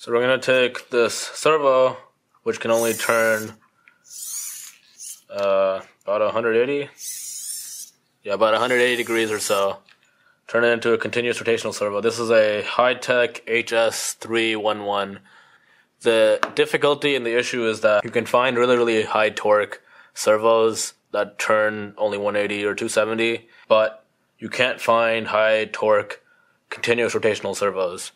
So we're going to take this servo, which can only turn uh, about 180. Yeah, about 180 degrees or so. Turn it into a continuous rotational servo. This is a Hitec HS311. The difficulty and the issue is that you can find really, really high torque servos that turn only 180 or 270, but you can't find high torque continuous rotational servos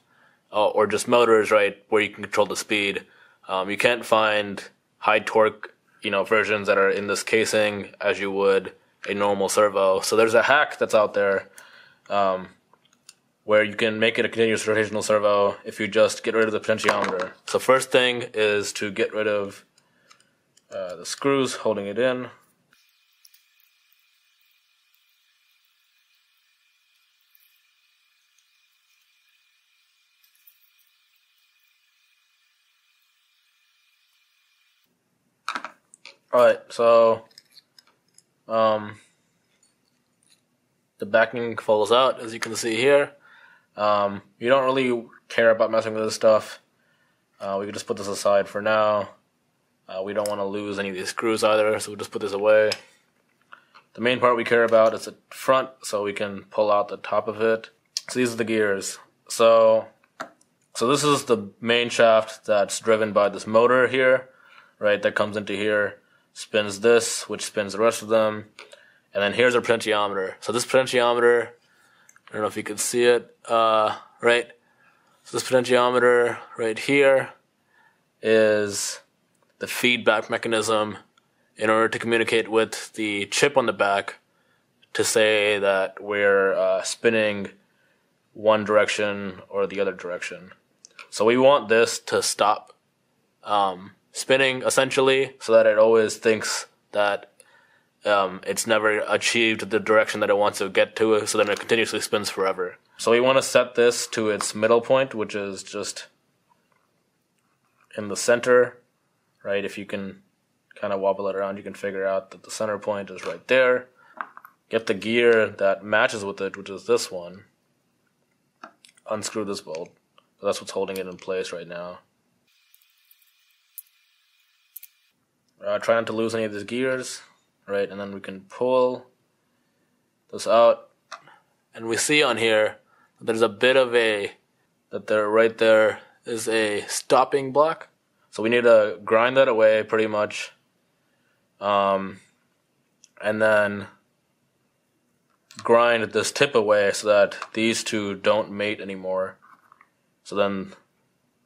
uh, or just motors, right, where you can control the speed. Um, you can't find high torque, you know, versions that are in this casing as you would a normal servo. So there's a hack that's out there um, where you can make it a continuous rotational servo if you just get rid of the potentiometer. So first thing is to get rid of uh, the screws holding it in. Alright, so um, the backing falls out as you can see here. Um, you don't really care about messing with this stuff. Uh, we can just put this aside for now. Uh, we don't want to lose any of these screws either, so we'll just put this away. The main part we care about is the front, so we can pull out the top of it. So these are the gears. So, so this is the main shaft that's driven by this motor here, right? That comes into here spins this, which spins the rest of them. And then here's our potentiometer. So this potentiometer, I don't know if you can see it, uh, right? So this potentiometer right here is the feedback mechanism in order to communicate with the chip on the back to say that we're uh, spinning one direction or the other direction. So we want this to stop um, spinning essentially so that it always thinks that um, it's never achieved the direction that it wants to get to, so then it continuously spins forever. So we want to set this to its middle point, which is just in the center, right? If you can kind of wobble it around, you can figure out that the center point is right there. Get the gear that matches with it, which is this one. Unscrew this bolt. that's what's holding it in place right now. Uh, try not to lose any of these gears, right? And then we can pull this out. And we see on here there's a bit of a, that there right there is a stopping block. So we need to grind that away pretty much. Um, and then grind this tip away so that these two don't mate anymore. So then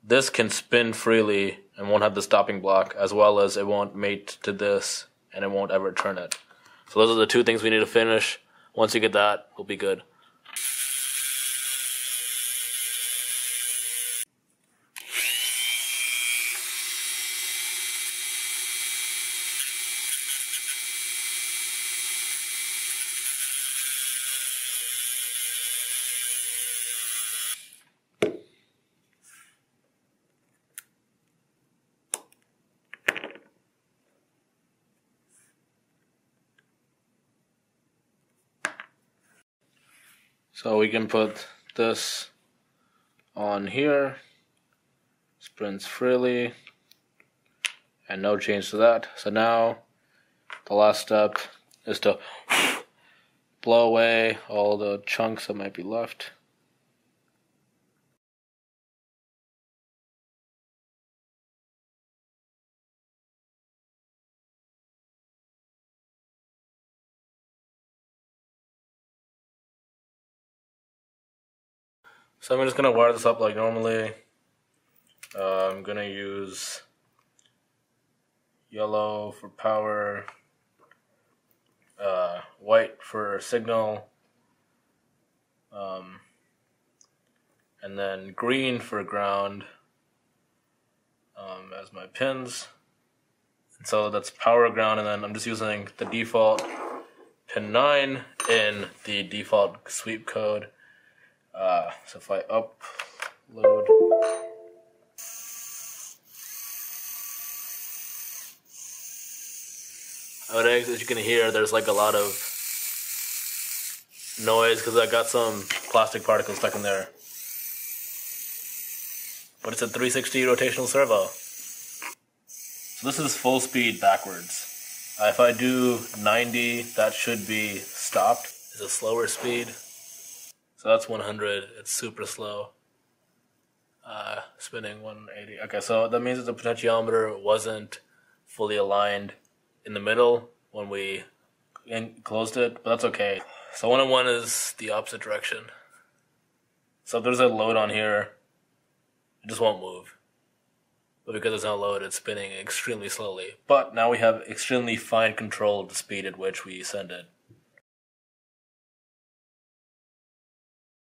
this can spin freely and won't have the stopping block, as well as it won't mate to this and it won't ever turn it. So those are the two things we need to finish. Once you get that, we'll be good. So we can put this on here, sprints freely, and no change to that. So now the last step is to blow away all the chunks that might be left. So I'm just gonna wire this up like normally. Uh, I'm gonna use yellow for power, uh, white for signal, um, and then green for ground um, as my pins. And so that's power ground, and then I'm just using the default pin 9 in the default sweep code. Uh, so if I upload. As you can hear, there's like a lot of noise because I got some plastic particles stuck in there. but it's a 360 rotational servo. So this is full speed backwards. Uh, if I do 90, that should be stopped. It's a slower speed. So that's 100. It's super slow. Uh, spinning 180. Okay, so that means that the potentiometer wasn't fully aligned in the middle when we closed it, but that's okay. So 101 is the opposite direction. So if there's a load on here, it just won't move. But because it's not loaded, it's spinning extremely slowly. But now we have extremely fine control of the speed at which we send it.